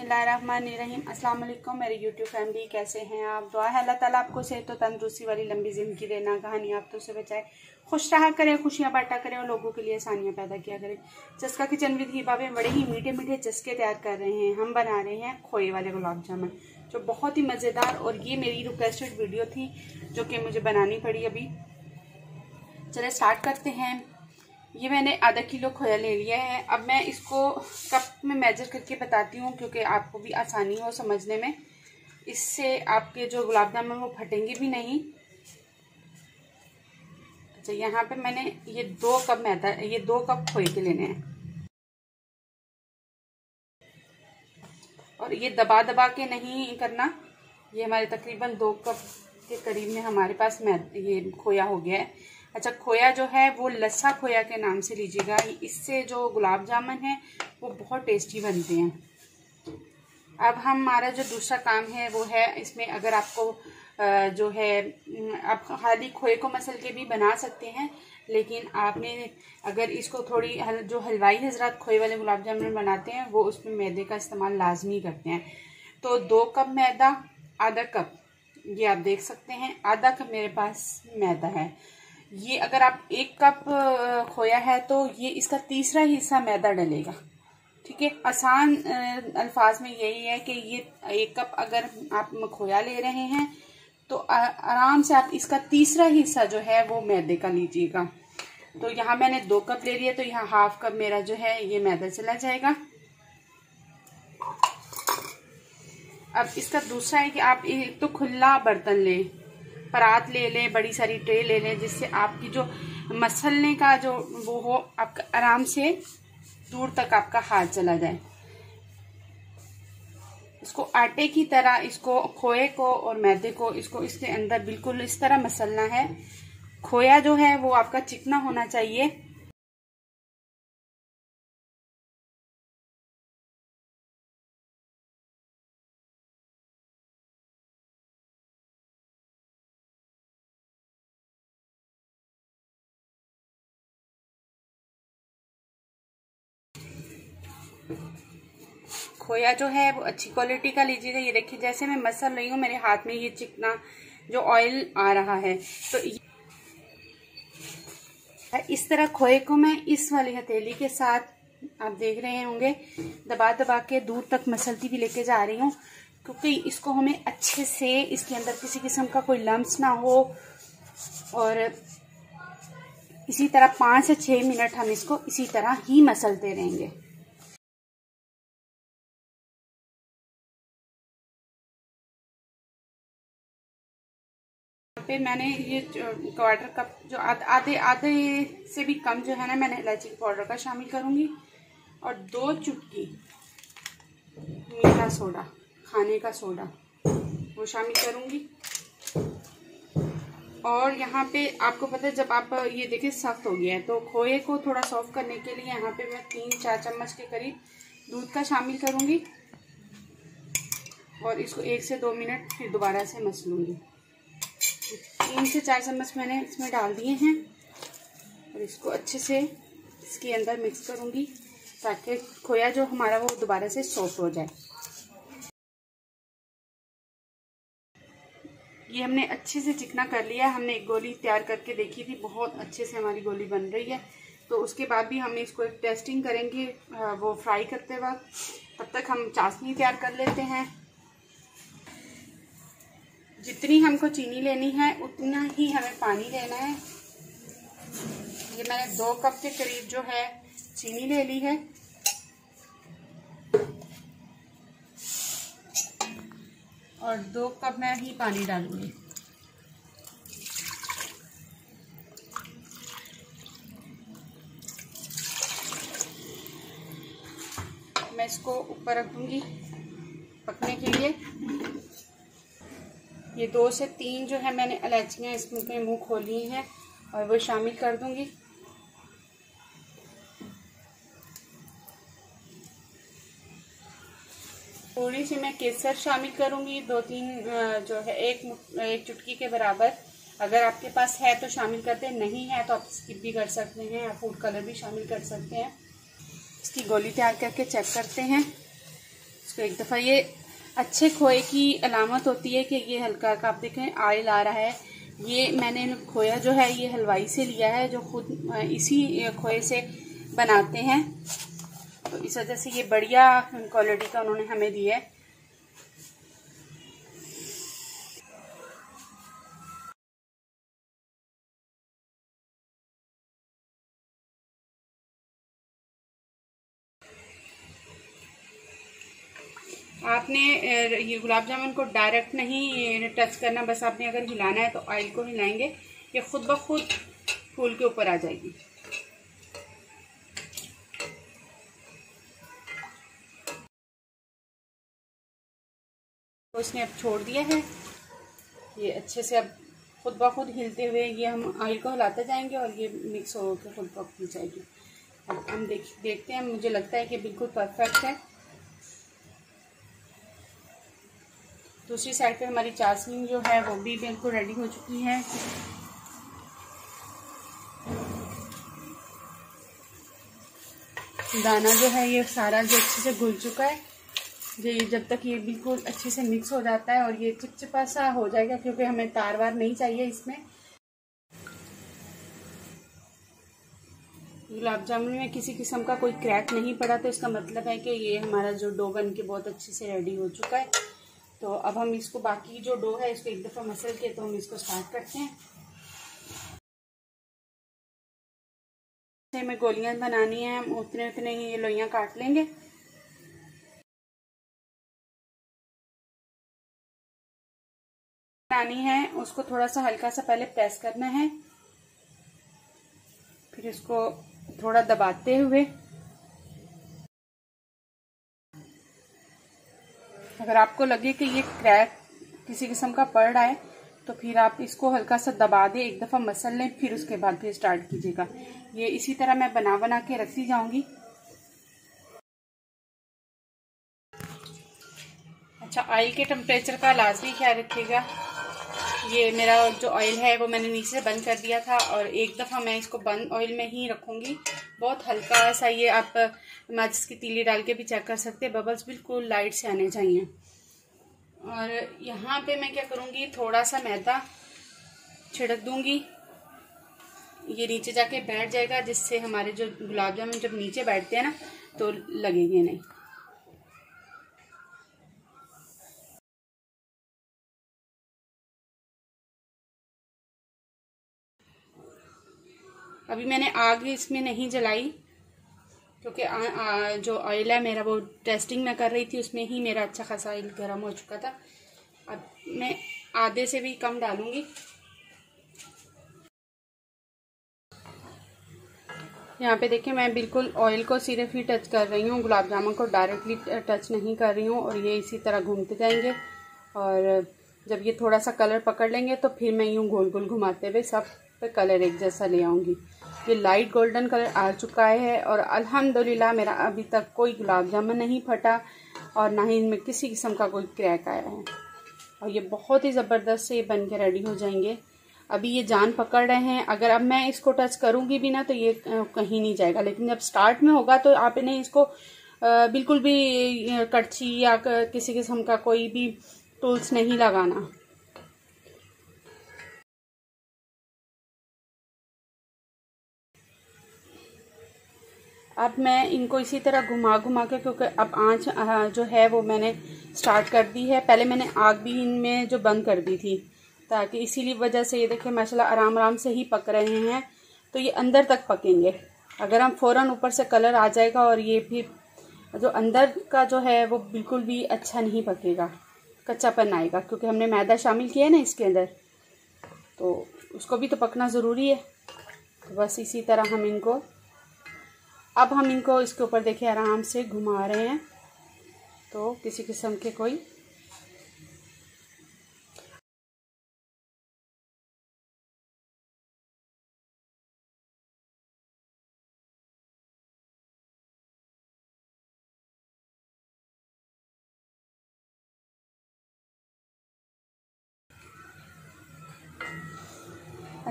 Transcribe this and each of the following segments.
रहीम अस्सलाम वालेकुम मेरे यूट्यूब फैमिली, कैसे हैं आप? दुआ है, अल्लाह ताला आपको सेहत तो तंदरुस्ती वाली लंबी ज़िंदगी देना कहानी आप तो से बचाए। खुश रहा करें, खुशियाँ बांटा करें और लोगों के लिए आसानियाँ पैदा किया करें। चस्का किचन विद बाबे बड़े ही मीठे मीठे चस्के तैयार कर रहे हैं। हम बना रहे हैं खोए वाले गुलाब जामुन, जो बहुत ही मज़ेदार और ये मेरी रिक्वेस्टेड वीडियो थी, जो कि मुझे बनानी पड़ी अभी। चले स्टार्ट करते हैं। ये मैंने आधा किलो खोया ले लिया है। अब मैं इसको कप में मेजर करके बताती हूँ, क्योंकि आपको भी आसानी हो समझने में। इससे आपके जो गुलाब जामुन वो फटेंगे भी नहीं। अच्छा यहाँ पे मैंने ये दो कप मैदा, ये दो कप खोए के लेने हैं। और ये दबा दबा के नहीं करना। ये हमारे तकरीबन दो कप के करीब में हमारे पास ये खोया हो गया है। अच्छा खोया जो है वो लस्सा खोया के नाम से लीजिएगा। इससे जो गुलाब जामुन है वो बहुत टेस्टी बनते हैं। अब हमारा जो दूसरा काम है वो है इसमें अगर आपको जो है आप खाली खोए को मसल के भी बना सकते हैं लेकिन आपने अगर इसको थोड़ी हल, जो हलवाई हजरात खोए वाले गुलाब जामुन बनाते हैं वो उसमें मैदे का इस्तेमाल लाजमी करते हैं। तो दो कप मैदा आधा कप ये आप देख सकते हैं आधा कप मेरे पास मैदा है। ये अगर आप एक कप खोया है तो ये इसका तीसरा हिस्सा मैदा डलेगा। ठीक है? आसान अल्फाज में यही है कि ये एक कप अगर आप खोया ले रहे हैं तो आराम से आप इसका तीसरा हिस्सा जो है वो मैदे का लीजिएगा। तो यहाँ मैंने दो कप ले लिया तो यहाँ हाफ़ कप मेरा जो है ये मैदा चला जाएगा। अब इसका दूसरा है कि आप एक तो खुला बर्तन लें। परात ले लें, बड़ी सारी ट्रे ले लें, जिससे आपकी जो मसलने का जो वो हो आपका आराम से दूर तक आपका हाथ चला जाए। इसको आटे की तरह, इसको खोए को और मैदे को, इसको इसके अंदर बिल्कुल इस तरह मसलना है। खोया जो है, वो आपका चिकना होना चाहिए। खोया जो है, वो अच्छी क्वालिटी का लीजिएगा। ये देखिए, जैसे मैं मसल रही हूँ, मेरे हाथ में ये चिकना जो ऑयल आ रहा है। तो इस तरह खोए को मैं इस वाली हथेली के साथ आप देख रहे होंगे। दबा दबा के दूर तक मसलती भी लेके जा रही हूँ, क्योंकि इसको हमें अच्छे से इसके अंदर किसी किस्म का कोई लम्स ना हो। और इसी तरह पाँच से छः मिनट हम इसको इसी तरह ही मसलते रहेंगे पे मैंने ये क्वार्टर कप जो आधे आधे से भी कम जो है ना, मैंने इलायची पाउडर का शामिल करूँगी। और दो चुटकी मीठा सोडा, खाने का सोडा, वो शामिल करूँगी। और यहाँ पे आपको पता है, जब आप ये देखिए, सख्त हो गया है तो खोए को थोड़ा सॉफ्ट करने के लिए यहाँ पे मैं तीन, चार चम्मच के करीब दूध का शामिल करूँगी। और इसको एक से दो मिनट फिर दोबारा से मस लूँगी तीन से चार चम्मच मैंने इसमें डाल दिए हैं। और इसको अच्छे से इसके अंदर मिक्स करूँगी ताकि खोया जो हमारा वो दोबारा से सॉफ्ट हो जाए। ये हमने अच्छे से चिकना कर लिया हमने एक गोली तैयार करके देखी थी। बहुत अच्छे से हमारी गोली बन रही है। तो उसके बाद भी हम इसको टेस्टिंग करेंगे वो फ्राई करते वक्त। तब तक हम चाशनी तैयार कर लेते हैं। जितनी हमको चीनी लेनी है, उतना ही हमें पानी लेना है। ये मैंने दो कप के करीब जो है, चीनी ले ली है। और दो कप मैं ही पानी डालूँगी। मैं इसको ऊपर रख दूँगी पकने के लिए। ये दो से तीन जो है मैंने इलायचियाँ इसमें मुँह खोली हैं और वो शामिल कर दूँगी। थोड़ी सी मैं केसर शामिल करूँगी, दो तीन जो है एक एक चुटकी के बराबर। अगर आपके पास है तो शामिल करते हैं, नहीं है तो आप स्किप भी कर सकते हैं या फ़ूड कलर भी शामिल कर सकते हैं। इसकी गोली तैयार करके चेक करते हैं। तो एक दफ़ा ये अच्छे खोए की अलामत होती है कि ये हल्का का आप देखें, आयल आ रहा है। ये मैंने खोया जो है, ये हलवाई से लिया है, जो खुद इसी खोए से बनाते हैं। तो इस वजह से ये बढ़िया क्वालिटी का उन्होंने हमें दिया है। आपने ये गुलाब जामुन को डायरेक्ट नहीं टच करना, बस आपने अगर हिलाना है तो ऑयल को हिलाएँगे, ये खुद ब खुद फूल के ऊपर आ जाएगी। तो उसने अब छोड़ दिया है। ये अच्छे से अब खुद ब खुद हिलते हुए ये हम ऑयल को हिलाते जाएँगे और ये मिक्स होकर खुद ब खुद जाएगी। अब हम देख, देखते हैं, मुझे लगता है कि बिल्कुल परफेक्ट है। दूसरी साइड पे हमारी चाशनी जो है वो भी बिल्कुल रेडी हो चुकी है। दाना जो है ये सारा जो अच्छे से घुल चुका है। जो ये जब तक ये बिल्कुल अच्छे से मिक्स हो जाता है और ये चिपचिपा सा हो जाएगा क्योंकि हमें तार वार नहीं चाहिए इसमें। गुलाब जामुन में किसी किस्म का कोई क्रैक नहीं पड़ा तो इसका मतलब है कि ये हमारा जो डो बन के बहुत अच्छे से रेडी हो चुका है। तो अब हम इसको बाकी जो डो है, इसको एक दफ़ा मसल के तो हम इसको स्टार्ट करते हैं। हमें गोलियाँ बनानी है, हम उतने उतने ही ये लोइयाँ काट लेंगे। बनानी है, उसको थोड़ा सा हल्का सा पहले प्रेस करना है। फिर इसको थोड़ा दबाते हुए अगर आपको लगे कि ये क्रैक किसी किस्म का पड़ रहा है तो फिर आप इसको हल्का सा दबा दें, एक दफ़ा मसल लें, फिर उसके बाद फिर स्टार्ट कीजिएगा। ये इसी तरह मैं बना बना के रखती जाऊँगी। अच्छा आई के टेम्परेचर का लाजमी ख्याल रखिएगा। ये मेरा जो ऑयल है वो मैंने नीचे से बंद कर दिया था और एक दफ़ा मैं इसको बंद ऑयल में ही रखूँगी। बहुत हल्का सा ये आप माचिस की तीली डाल के भी चेक कर सकते हैं बबल्स बिल्कुल लाइट से आने चाहिए। और यहाँ पे मैं क्या करूँगी, थोड़ा सा मैदा छिड़क दूँगी। ये नीचे जाके बैठ जाएगा, जिससे हमारे जो गुलाब जामुन जब नीचे बैठते हैं ना तो लगेंगे नहीं। अभी मैंने आग इसमें नहीं जलाई, क्योंकि जो ऑयल है मेरा वो टेस्टिंग में कर रही थी, उसमें ही मेरा अच्छा खासा ऑयल गर्म हो चुका था। अब मैं आधे से भी कम डालूँगी। यहाँ पे देखिए, मैं बिल्कुल ऑयल को सिर्फ़ ही टच कर रही हूँ, गुलाब जामुन को डायरेक्टली टच नहीं कर रही हूँ, और ये इसी तरह घूमते जाएँगे। और जब ये थोड़ा सा कलर पकड़ लेंगे तो फिर मैं यूँ गोल गोल घुमाते हुए सब पे कलर एक जैसा ले आऊँगी। ये लाइट गोल्डन कलर आ चुका है और अल्हम्दुलिल्लाह मेरा अभी तक कोई गुलाब जामुन नहीं फटा और ना ही इनमें किसी किस्म का कोई क्रैक आया है। और ये बहुत ही ज़बरदस्त से ये बन के रेडी हो जाएँगे। अभी ये जान पकड़ रहे हैं। अगर अब मैं इसको टच करूँगी भी ना तो ये कहीं नहीं जाएगा। लेकिन जब स्टार्ट में होगा तो आप इन्हें इसको बिल्कुल भी कड़छी या किसी किस्म का कोई भी टूल्स नहीं लगाना। अब मैं इनको इसी तरह घुमा घुमा के, क्योंकि अब आँच जो है वो मैंने स्टार्ट कर दी है। पहले मैंने आग भी इनमें जो बंद कर दी थी, ताकि इसीलिए वजह से ये देखें माशाल्लाह आराम आराम से ही पक रहे हैं। तो ये अंदर तक पकेंगे। अगर हम फ़ौरन ऊपर से कलर आ जाएगा और ये फिर जो अंदर का जो है, वो बिल्कुल भी अच्छा नहीं पकेगा, कच्चापन आएगा, क्योंकि हमने मैदा शामिल किया है ना इसके अंदर। तो उसको भी तो पकना ज़रूरी है। तो बस इसी तरह हम इनको अब हम इनको इसके ऊपर देखिए आराम से घुमा रहे हैं। तो किसी किस्म के कोई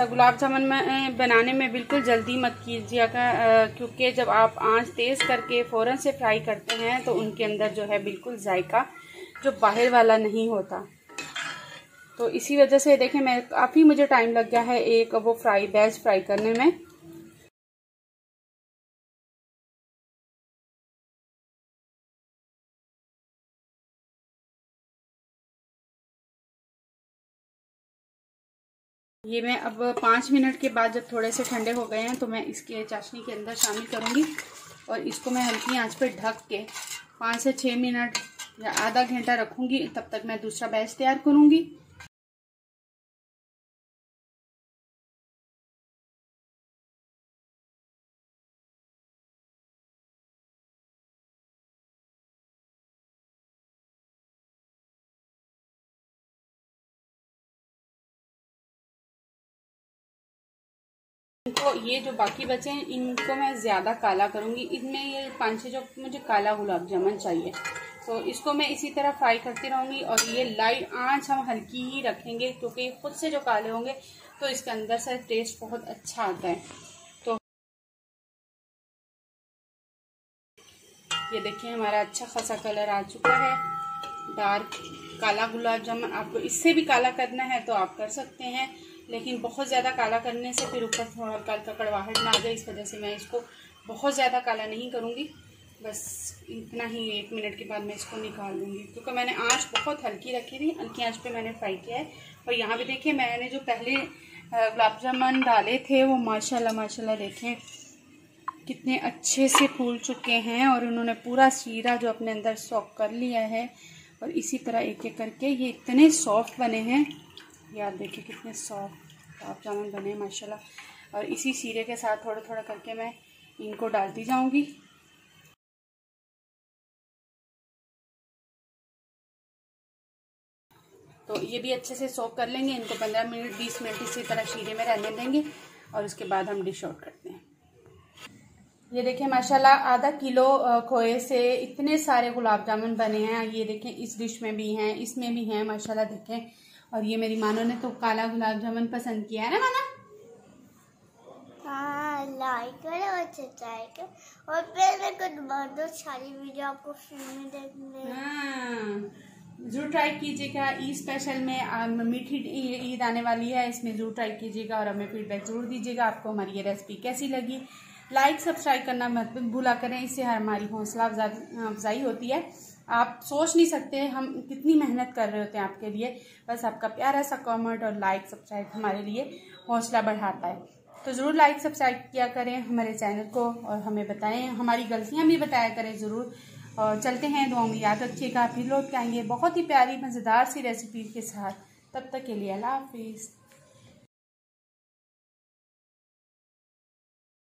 अच्छा गुलाब जामुन में बनाने में बिल्कुल जल्दी मत कीजिएगा क्योंकि जब आप आँच तेज़ करके फ़ौरन से फ्राई करते हैं तो उनके अंदर जो है बिल्कुल जायका जो बाहर वाला नहीं होता। तो इसी वजह से देखें मैं काफ़ी मुझे टाइम लग गया है एक वो फ्राई, बैच फ्राई करने में। ये मैं अब पाँच मिनट के बाद जब थोड़े से ठंडे हो गए हैं तो मैं इसके चाशनी के अंदर शामिल करूँगी और इसको मैं हल्की आँच पर ढक के पाँच से छः मिनट या आधा घंटा रखूँगी, तब तक मैं दूसरा बैच तैयार करूँगी। इनको ये जो बाकी बचे हैं, इनको मैं ज़्यादा काला करूँगी। इनमें ये पाँच छः जो मुझे काला गुलाब जामुन चाहिए। तो इसको मैं इसी तरह फ्राई करती रहूँगी और ये लाइट आँच हम हल्की ही रखेंगे, क्योंकि खुद से जो काले होंगे तो इसके अंदर से टेस्ट बहुत अच्छा आता है। तो ये देखिए, हमारा अच्छा खासा कलर आ चुका है। डार्क काला गुलाब जामुन, आपको इससे भी काला करना है तो आप कर सकते हैं। लेकिन बहुत ज़्यादा काला करने से फिर ऊपर थोड़ा हल्का हल्का कड़वाहट ना आ जाए, इस वजह से मैं इसको बहुत ज़्यादा काला नहीं करूँगी। बस इतना ही एक मिनट के बाद मैं इसको निकाल लूँगी क्योंकि मैंने आँच बहुत हल्की रखी थी, हल्की आँच पे मैंने फ्राई किया है। और यहाँ भी देखिए, मैंने जो पहले गुलाब जामुन डाले थे, वो माशाल्लाह माशाल्लाह देखें, कितने अच्छे से फूल चुके हैं और उन्होंने पूरा शीरा जो अपने अंदर सॉक कर लिया है। और इसी तरह एक एक करके ये इतने सॉफ्ट बने हैं। यार देखिए कितने सॉफ्ट गुलाब जामुन बने, माशाल्लाह। और इसी सीरे के साथ थोड़ा थोड़ा करके मैं इनको डालती जाऊँगी। तो ये भी अच्छे से सोक कर लेंगे, इनको पंद्रह मिनट, बीस मिनट इसी तरह शीरे में रहने देंगे और उसके बाद हम डिश आउट करते हैं। ये देखें माशाल्लाह, आधा किलो खोए से इतने सारे गुलाब जामुन बने हैं। ये देखें, इस डिश में भी हैं, इसमें भी हैं, माशाल्लाह देखें। और ये मेरी मानो ने तो काला गुलाब जामुन पसंद किया है ना माना? हाँ लाइक करें और सब्सक्राइब करें। और फिर मैं कुछ बहुत सारी वीडियो आपको फ्री में देखने। हाँ ज़रूर ट्राई कीजिएगा। ई स्पेशल में मीठी ईद आने वाली है इसमें ज़रूर ट्राई कीजिएगा और हमें फीडबैक ज़रूर दीजिएगा आपको हमारी ये रेसिपी कैसी लगी। लाइक सब्सक्राइब करना मत भूला करें। इससे हमारी हौसला अफजाई होती है। आप सोच नहीं सकते हम कितनी मेहनत कर रहे होते हैं आपके लिए। बस आपका प्यारा सा कमेंट और लाइक सब्सक्राइब हमारे लिए हौसला बढ़ाता है। तो ज़रूर लाइक सब्सक्राइब किया करें हमारे चैनल को और हमें बताएँ, हमारी गलतियाँ भी बताया करें ज़रूर। और चलते हैं दुआ में याद रखिएगा, फिर लौट के आएँगे बहुत ही प्यारी, मज़ेदार सी रेसिपी के साथ। तब तक के लिए अल्लाह हाफिज़।